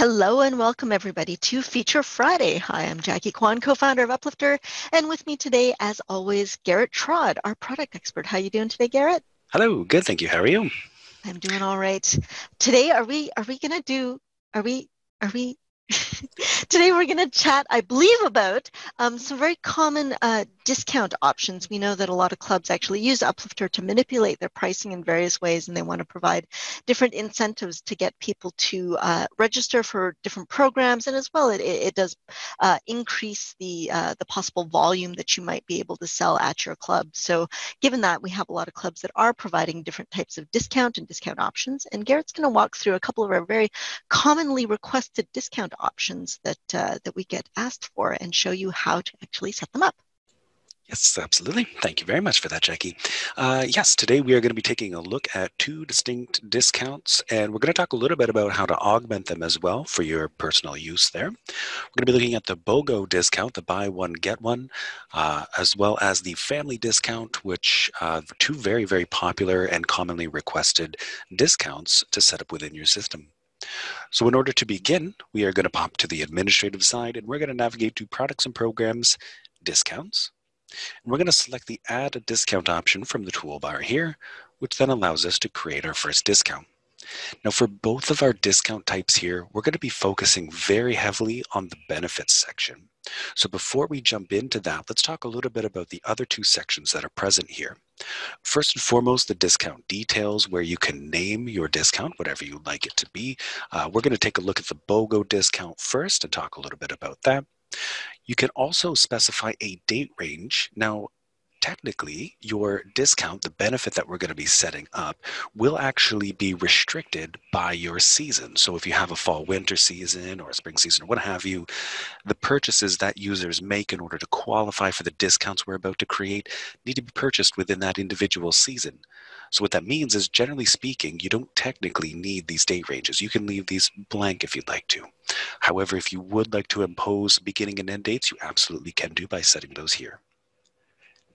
Hello and welcome everybody to Feature Friday. Hi, I'm Jackie Kwan, co-founder of Uplifter, and with me today, as always, Garrett Trod, our product expert. How are you doing today, Garrett? Hello, good, thank you. How are you? I'm doing all right. Today, are we are we gonna do? Are we are we Today we're going to chat, I believe, about um, some very common uh, discount options. We know that a lot of clubs actually use Uplifter to manipulate their pricing in various ways, and they want to provide different incentives to get people to uh, register for different programs. And as well, it, it does uh, increase the uh, the possible volume that you might be able to sell at your club. So, given that we have a lot of clubs that are providing different types of discount and discount options, and Garrett's going to walk through a couple of our very commonly requested discount options that, uh, that we get asked for and show you how to actually set them up. Yes, absolutely. Thank you very much for that, Jackie. Uh, yes, today we are going to be taking a look at two distinct discounts, and we're going to talk a little bit about how to augment them as well for your personal use there. We're going to be looking at the BOGO discount, the buy one, get one, uh, as well as the family discount, which uh, two very, very popular and commonly requested discounts to set up within your system. So in order to begin, we are going to pop to the administrative side and we're going to navigate to products and programs, discounts. And we're going to select the add a discount option from the toolbar here, which then allows us to create our first discount. Now for both of our discount types here, we're going to be focusing very heavily on the benefits section. So before we jump into that, let's talk a little bit about the other two sections that are present here. First and foremost, the discount details where you can name your discount, whatever you'd like it to be. Uh, we're going to take a look at the BOGO discount first and talk a little bit about that. You can also specify a date range. Now, technically your discount, the benefit that we're going to be setting up, will actually be restricted by your season. So if you have a fall winter season or a spring season or what have you, the purchases that users make in order to qualify for the discounts we're about to create need to be purchased within that individual season. So what that means is generally speaking, you don't technically need these date ranges. You can leave these blank if you'd like to. However, if you would like to impose beginning and end dates, you absolutely can do by setting those here.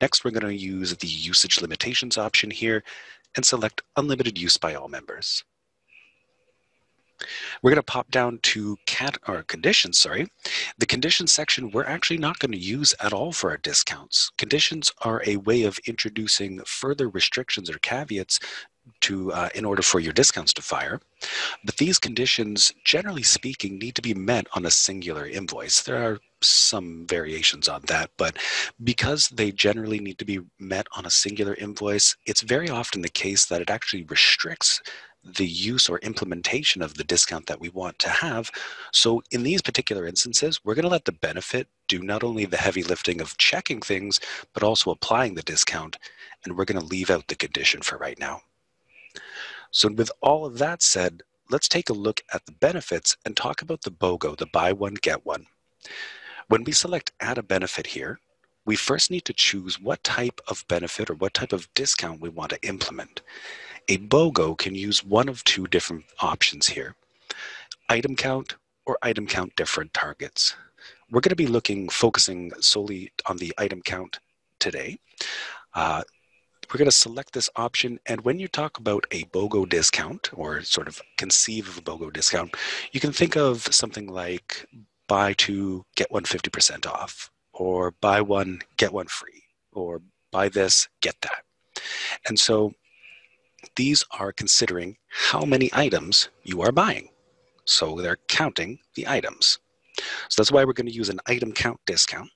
Next, we're going to use the usage limitations option here and select unlimited use by all members. We're going to pop down to cat or conditions, sorry. The conditions section we're actually not going to use at all for our discounts. Conditions are a way of introducing further restrictions or caveats to uh, in order for your discounts to fire. But these conditions, generally speaking, need to be met on a singular invoice. There are some variations on that, but because they generally need to be met on a singular invoice, it's very often the case that it actually restricts the use or implementation of the discount that we want to have. So in these particular instances, we're going to let the benefit do not only the heavy lifting of checking things, but also applying the discount. And we're going to leave out the condition for right now. So with all of that said, let's take a look at the benefits and talk about the BOGO, the buy one, get one. When we select add a benefit here, we first need to choose what type of benefit or what type of discount we want to implement. A BOGO can use one of two different options here, item count or item count different targets. We're going to be looking, focusing solely on the item count today. Uh, we're going to select this option. And when you talk about a BOGO discount or sort of conceive of a BOGO discount, you can think of something like buy two, get one 50% off, or buy one, get one free, or buy this, get that. And so these are considering how many items you are buying. So they're counting the items. So that's why we're going to use an item count discount.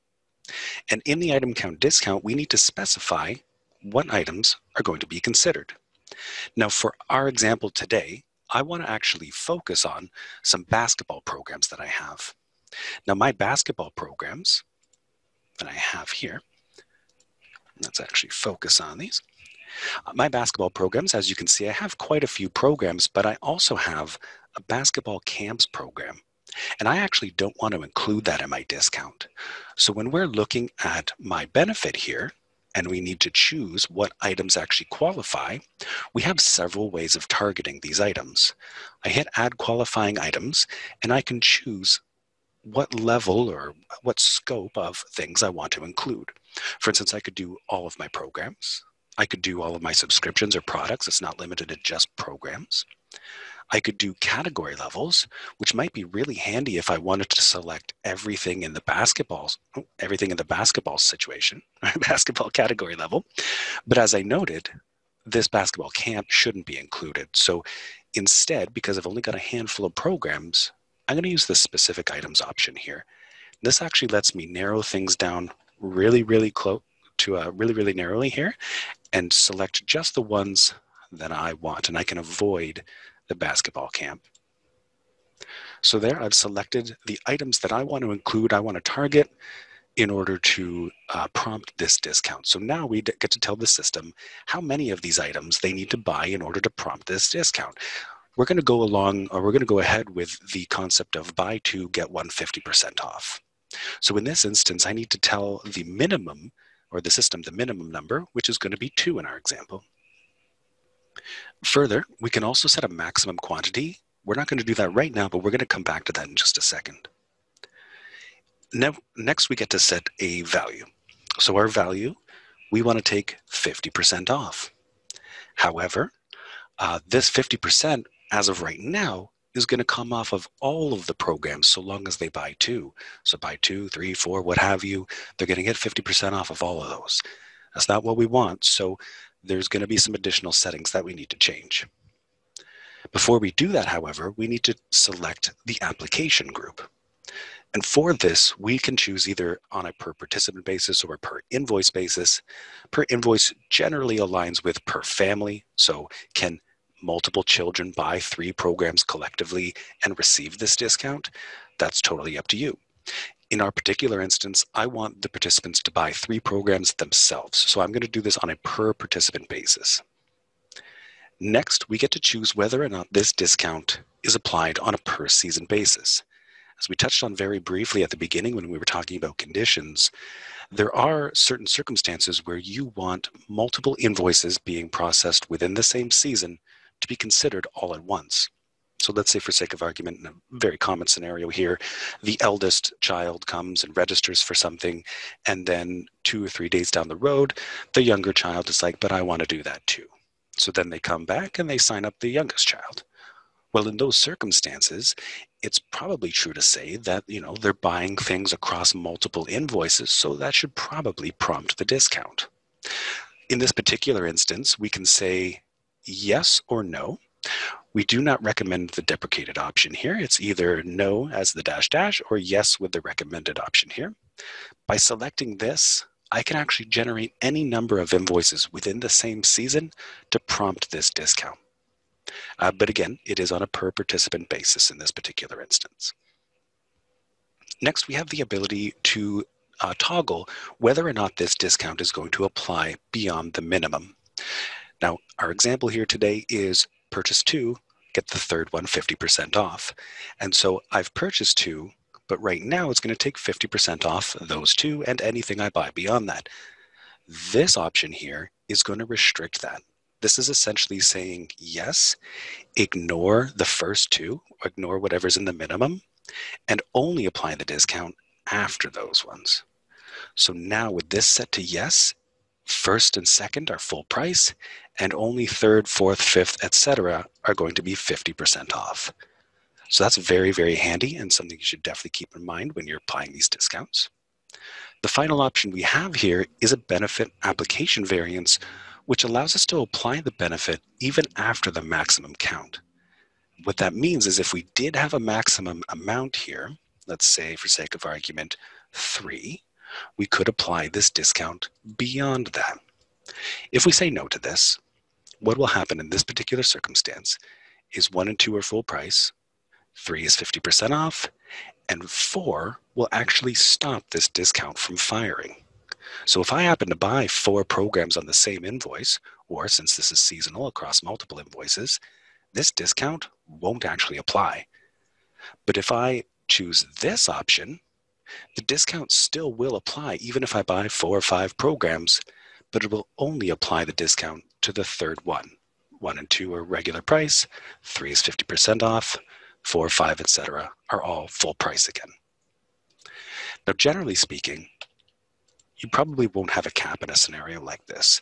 And in the item count discount, we need to specify what items are going to be considered. Now for our example today, I want to actually focus on some basketball programs that I have. Now my basketball programs that I have here, let's actually focus on these. My basketball programs, as you can see, I have quite a few programs, but I also have a basketball camps program. And I actually don't want to include that in my discount. So when we're looking at my benefit here, and we need to choose what items actually qualify, we have several ways of targeting these items. I hit add qualifying items and I can choose what level or what scope of things I want to include. For instance, I could do all of my programs. I could do all of my subscriptions or products. It's not limited to just programs. I could do category levels, which might be really handy if I wanted to select everything in the basketball, everything in the basketball situation, basketball category level. But as I noted, this basketball camp shouldn't be included. So instead, because I've only got a handful of programs, I'm going to use the specific items option here. This actually lets me narrow things down really, really close to uh, really, really narrowly here and select just the ones that I want. And I can avoid the basketball camp. So there I've selected the items that I want to include, I want to target in order to uh, prompt this discount. So now we get to tell the system how many of these items they need to buy in order to prompt this discount. We're going to go along, or we're going to go ahead with the concept of buy two, get one 50% off. So in this instance, I need to tell the minimum, or the system the minimum number, which is going to be two in our example. Further, we can also set a maximum quantity. We're not going to do that right now, but we're going to come back to that in just a second. Now, next we get to set a value. So our value, we want to take 50% off. However, uh, this 50% as of right now is going to come off of all of the programs so long as they buy two. So buy two, three, four, what have you, they're going to get 50% off of all of those. That's not what we want. So there's going to be some additional settings that we need to change. Before we do that, however, we need to select the application group. And for this, we can choose either on a per participant basis or per invoice basis. Per invoice generally aligns with per family. So can multiple children buy three programs collectively and receive this discount? That's totally up to you. In our particular instance, I want the participants to buy three programs themselves. So I'm going to do this on a per participant basis. Next, we get to choose whether or not this discount is applied on a per season basis. As we touched on very briefly at the beginning when we were talking about conditions, there are certain circumstances where you want multiple invoices being processed within the same season to be considered all at once. So let's say, for sake of argument, in a very common scenario here, the eldest child comes and registers for something, and then two or three days down the road, the younger child is like, but I want to do that too. So then they come back and they sign up the youngest child. Well, in those circumstances, it's probably true to say that, you know, they're buying things across multiple invoices, so that should probably prompt the discount. In this particular instance, we can say yes or no. We do not recommend the deprecated option here. It's either no as the dash dash or yes with the recommended option here. By selecting this, I can actually generate any number of invoices within the same season to prompt this discount. Uh, but again, it is on a per participant basis in this particular instance. Next, we have the ability to uh, toggle whether or not this discount is going to apply beyond the minimum. Now, our example here today is purchase two, get the third one 50% off. And so I've purchased two, but right now it's going to take 50% off those two and anything I buy beyond that. This option here is going to restrict that. This is essentially saying, yes, ignore the first two, ignore whatever's in the minimum, and only apply the discount after those ones. So now with this set to yes, first and second are full price, and only third, fourth, fifth, etc. are going to be 50% off. So that's very, very handy and something you should definitely keep in mind when you're applying these discounts. The final option we have here is a benefit application variance, which allows us to apply the benefit even after the maximum count. What that means is if we did have a maximum amount here, let's say for sake of argument, three, we could apply this discount beyond that. If we say no to this, what will happen in this particular circumstance is one and two are full price, three is 50% off, and four will actually stop this discount from firing. So if I happen to buy four programs on the same invoice, or since this is seasonal across multiple invoices, this discount won't actually apply. But if I choose this option, the discount still will apply even if I buy four or five programs, but it will only apply the discount to the third one. One and two are regular price, three is 50% off, four, five, etc. are all full price again. Now, generally speaking, you probably won't have a cap in a scenario like this.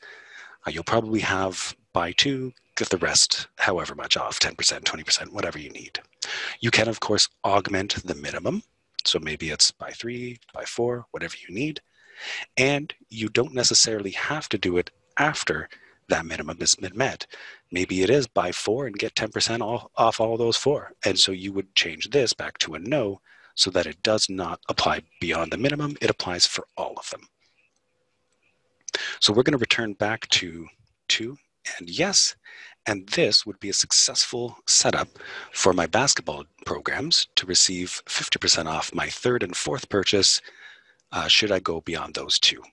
Uh, you'll probably have buy two, get the rest however much off 10%, 20%, whatever you need. You can, of course, augment the minimum. So maybe it's buy three, buy four, whatever you need. And you don't necessarily have to do it after that minimum been met. Maybe it is buy four and get 10% off, off all those four. And so you would change this back to a no so that it does not apply beyond the minimum. It applies for all of them. So we're going to return back to two and yes. And this would be a successful setup for my basketball programs to receive 50% off my third and fourth purchase uh, should I go beyond those two.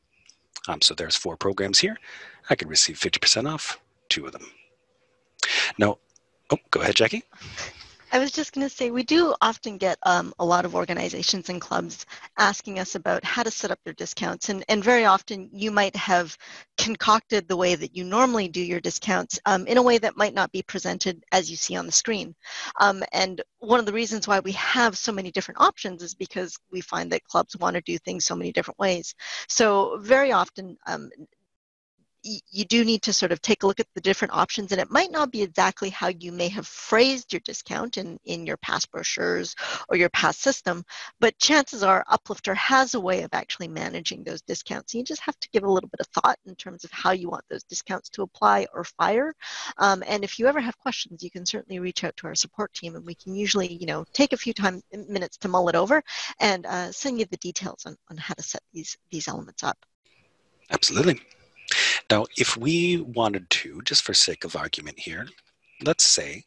Um, so there's four programs here. I could receive 50% off two of them. Now, oh, go ahead, Jackie. I was just going to say, we do often get um, a lot of organizations and clubs asking us about how to set up their discounts. And, and very often you might have concocted the way that you normally do your discounts um, in a way that might not be presented as you see on the screen. Um, and one of the reasons why we have so many different options is because we find that clubs want to do things so many different ways. So very often, um, you do need to sort of take a look at the different options and it might not be exactly how you may have phrased your discount in, in your past brochures or your past system, but chances are Uplifter has a way of actually managing those discounts. You just have to give a little bit of thought in terms of how you want those discounts to apply or fire. Um, and if you ever have questions, you can certainly reach out to our support team and we can usually, you know, take a few time minutes to mull it over and uh, send you the details on, on how to set these, these elements up. Absolutely. Now, if we wanted to, just for sake of argument here, let's say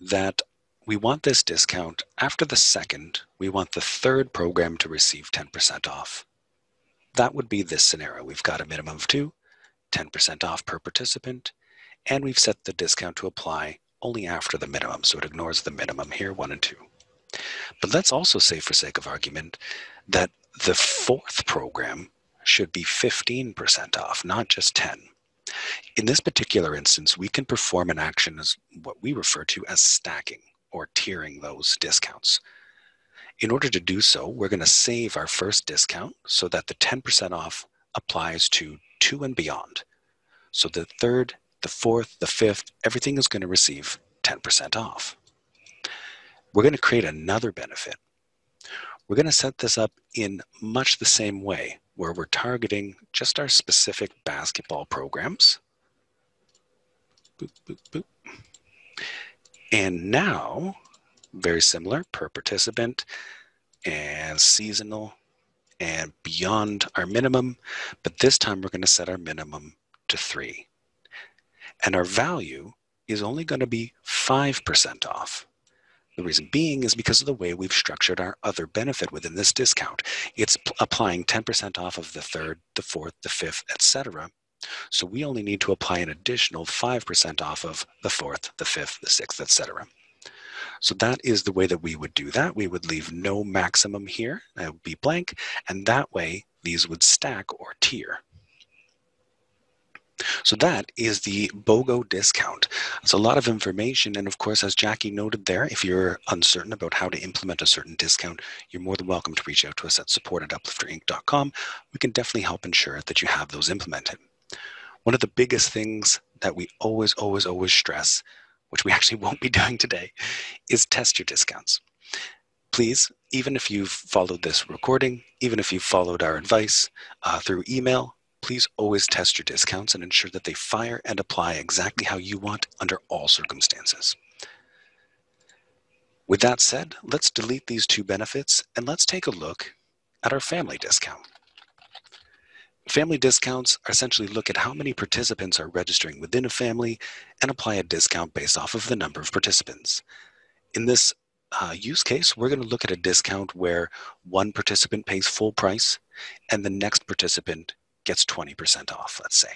that we want this discount after the second, we want the third program to receive 10% off. That would be this scenario. We've got a minimum of two, 10% off per participant, and we've set the discount to apply only after the minimum, so it ignores the minimum here, one and two. But let's also say, for sake of argument, that the fourth program should be 15% off, not just 10. In this particular instance, we can perform an action as what we refer to as stacking or tiering those discounts. In order to do so, we're going to save our first discount so that the 10% off applies to two and beyond. So the third, the fourth, the fifth, everything is going to receive 10% off. We're going to create another benefit. We're going to set this up in much the same way where we're targeting just our specific basketball programs. Boop, boop, boop. And now, very similar per participant and seasonal and beyond our minimum, but this time we're going to set our minimum to three. And our value is only going to be 5% off. The reason being is because of the way we've structured our other benefit within this discount. It's applying 10% off of the third, the fourth, the fifth, etc. So we only need to apply an additional 5% off of the fourth, the fifth, the sixth, etc. So that is the way that we would do that. We would leave no maximum here. That would be blank. And that way, these would stack or tier. So that is the BOGO discount. It's a lot of information. And of course, as Jackie noted there, if you're uncertain about how to implement a certain discount, you're more than welcome to reach out to us at support at uplifterinc.com. We can definitely help ensure that you have those implemented. One of the biggest things that we always, always, always stress, which we actually won't be doing today, is test your discounts. Please, even if you've followed this recording, even if you've followed our advice uh, through email, please always test your discounts and ensure that they fire and apply exactly how you want under all circumstances. With that said, let's delete these two benefits and let's take a look at our family discount. Family discounts essentially look at how many participants are registering within a family and apply a discount based off of the number of participants. In this uh, use case, we're going to look at a discount where one participant pays full price and the next participant gets 20% off, let's say.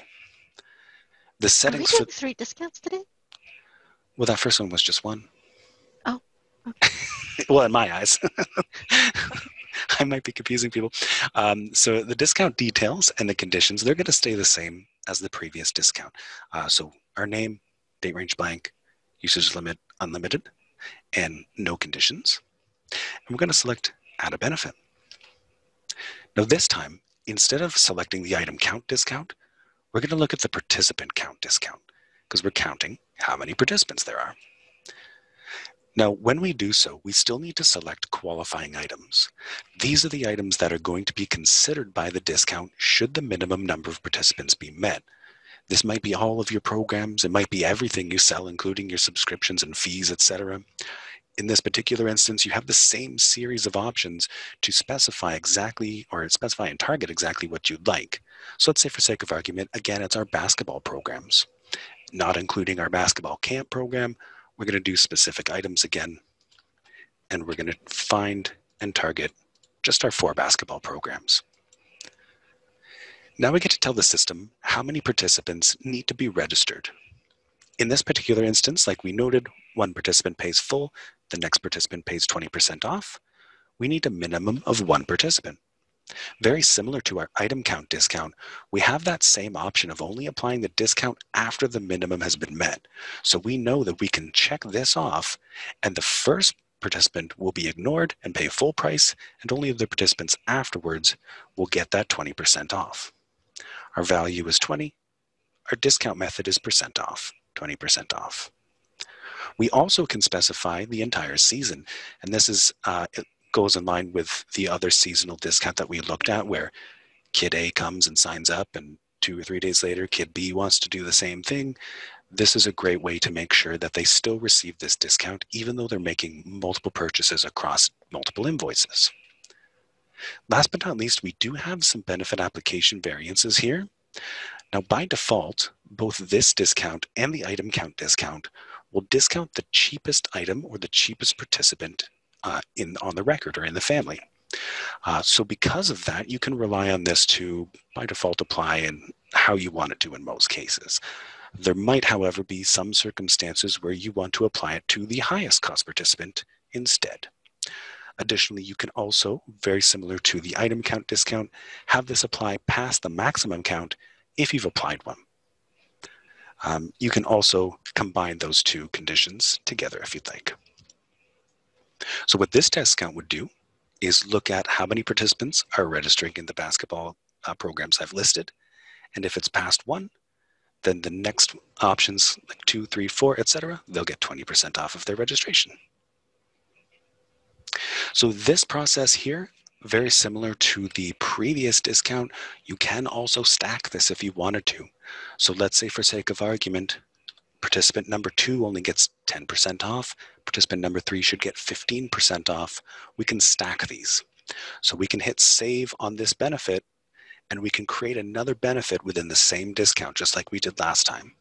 The settings We for three discounts today? Well, that first one was just one. Oh. Okay. well, in my eyes. I might be confusing people. Um, so the discount details and the conditions, they're going to stay the same as the previous discount. Uh, so our name, date range blank, usage limit unlimited, and no conditions. And we're going to select add a benefit. Now this time, instead of selecting the item count discount, we're going to look at the participant count discount because we're counting how many participants there are. Now, when we do so, we still need to select qualifying items. These are the items that are going to be considered by the discount should the minimum number of participants be met. This might be all of your programs, it might be everything you sell, including your subscriptions and fees, etc. In this particular instance, you have the same series of options to specify exactly or specify and target exactly what you'd like. So let's say for sake of argument, again, it's our basketball programs. Not including our basketball camp program, we're going to do specific items again, and we're going to find and target just our four basketball programs. Now we get to tell the system how many participants need to be registered. In this particular instance, like we noted, one participant pays full, the next participant pays 20% off. We need a minimum of one participant. Very similar to our item count discount, we have that same option of only applying the discount after the minimum has been met. So we know that we can check this off and the first participant will be ignored and pay full price and only the participants afterwards will get that 20% off. Our value is 20. Our discount method is percent off, 20% off. We also can specify the entire season, and this is uh, goes in line with the other seasonal discount that we looked at where kid A comes and signs up and two or three days later kid B wants to do the same thing. This is a great way to make sure that they still receive this discount even though they're making multiple purchases across multiple invoices. Last but not least, we do have some benefit application variances here. Now by default, both this discount and the item count discount will discount the cheapest item or the cheapest participant uh, in on the record or in the family. Uh, so because of that, you can rely on this to, by default, apply in how you want it to in most cases. There might, however, be some circumstances where you want to apply it to the highest cost participant instead. Additionally, you can also, very similar to the item count discount, have this apply past the maximum count if you've applied one. Um, you can also combine those two conditions together if you'd like. So what this test count would do is look at how many participants are registering in the basketball uh, programs I've listed. And if it's past one, then the next options, like two, three, four, etc., they'll get 20% off of their registration. So this process here, very similar to the previous discount, you can also stack this if you wanted to. So let's say for sake of argument, participant number two only gets 10% off, participant number three should get 15% off. We can stack these. So we can hit save on this benefit and we can create another benefit within the same discount, just like we did last time.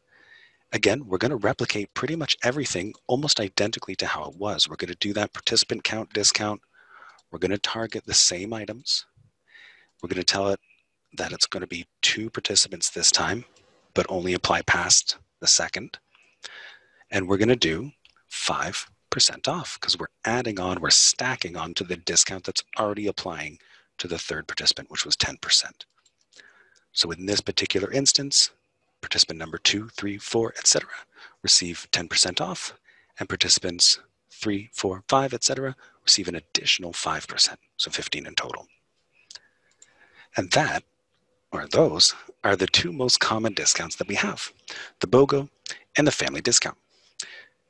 Again, we're going to replicate pretty much everything almost identically to how it was. We're going to do that participant count discount. We're going to target the same items. We're going to tell it that it's going to be two participants this time, but only apply past the second. And we're going to do 5% off because we're adding on, we're stacking on to the discount that's already applying to the third participant, which was 10%. So in this particular instance, participant number two, three, four, etc., receive 10% off, and participants three, four, five, etc., receive an additional 5%, so 15 in total. And that, or those, are the two most common discounts that we have, the BOGO and the family discount.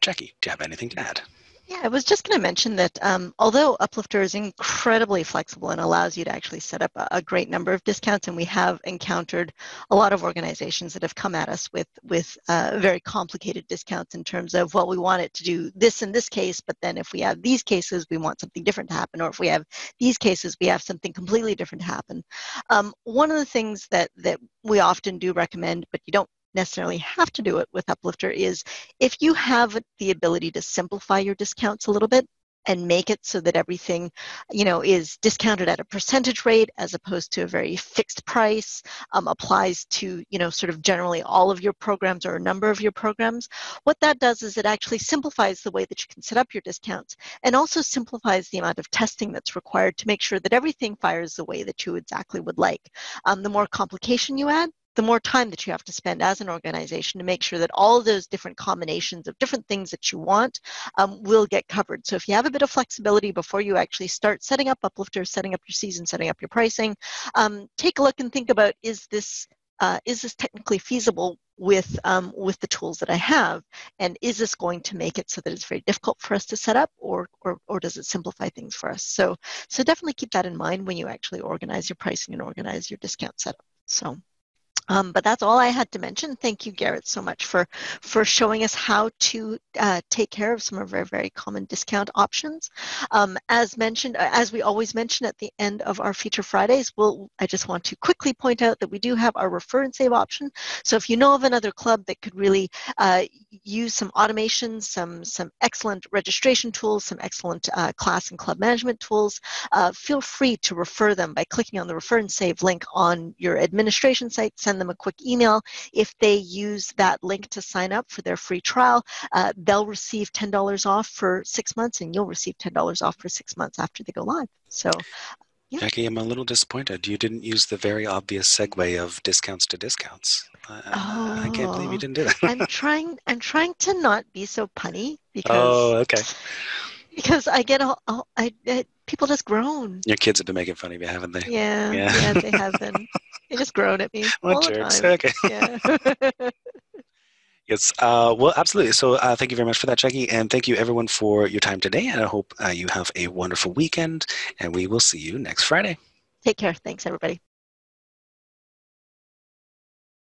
Jackie, do you have anything to add? Yeah, I was just going to mention that um, although Uplifter is incredibly flexible and allows you to actually set up a, a, great number of discounts, and we have encountered a lot of organizations that have come at us with with uh, very complicated discounts in terms of well, we want it to do this in this case, but then if we have these cases, we want something different to happen, or if we have these cases, we have something completely different to happen. Um, one of the things that that we often do recommend, but you don't necessarily have to do it with Uplifter is if you have the ability to simplify your discounts a little bit and make it so that everything you know is discounted at a percentage rate as opposed to a very fixed price um, applies to you know sort of generally all of your programs or a number of your programs what that does is it actually simplifies the way that you can set up your discounts and also simplifies the amount of testing that's required to make sure that everything fires the way that you exactly would like. Um, the more complication you add the more time that you have to spend as an organization to make sure that all those different combinations of different things that you want um, will get covered. So if you have a bit of flexibility before you actually start setting up uplifters, setting up your season, setting up your pricing, um, take a look and think about is this uh, is this technically feasible with um, with the tools that I have, and is this going to make it so that it's very difficult for us to set up, or or or does it simplify things for us? So so definitely keep that in mind when you actually organize your pricing and organize your discount setup. So. Um, but that's all I had to mention. Thank you, Garrett, so much for for showing us how to uh, take care of some of our very common discount options. Um, as mentioned, uh, as we always mention at the end of our Feature Fridays, we'll, I just want to quickly point out that we do have our refer and save option. So if you know of another club that could really uh, use some automation, some some excellent registration tools, some excellent uh, class and club management tools, uh, feel free to refer them by clicking on the refer and save link on your administration site. Send send them a quick email. If they use that link to sign up for their free trial, uh, they'll receive $10 off for six months and you'll receive $10 off for six months after they go live. So yeah. Jackie, I'm a little disappointed. You didn't use the very obvious segue of discounts to discounts. Uh, oh, I can't believe you didn't do that. I'm trying. I'm trying to not be so punny because. Oh, okay. Because I get all, all I, I, people just groan. Your kids have been making fun of you, haven't they? Yeah, yeah, yeah they have been. They just groan at me what all jerks. the time. Okay. Yeah. Yes, uh, well, absolutely. So, uh, thank you very much for that, Jackie, and thank you everyone for your time today. And I hope uh, you have a wonderful weekend, and we will see you next Friday. Take care. Thanks, everybody.